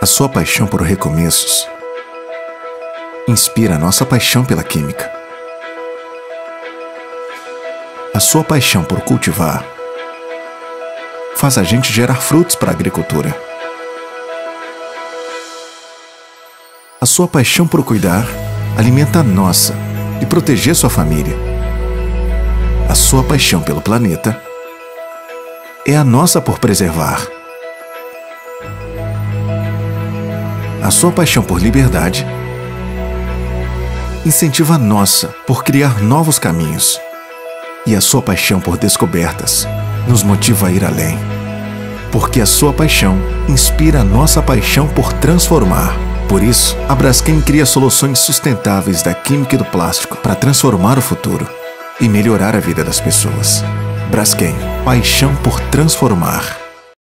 A sua paixão por recomeços inspira a nossa paixão pela química. A sua paixão por cultivar faz a gente gerar frutos para a agricultura. A sua paixão por cuidar alimenta a nossa e proteger sua família. A sua paixão pelo planeta é a nossa por preservar. A sua paixão por liberdade incentiva a nossa por criar novos caminhos. E a sua paixão por descobertas nos motiva a ir além. Porque a sua paixão inspira a nossa paixão por transformar. Por isso, a Braskem cria soluções sustentáveis da química e do plástico para transformar o futuro e melhorar a vida das pessoas. Braskem, paixão por transformar.